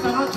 acompañar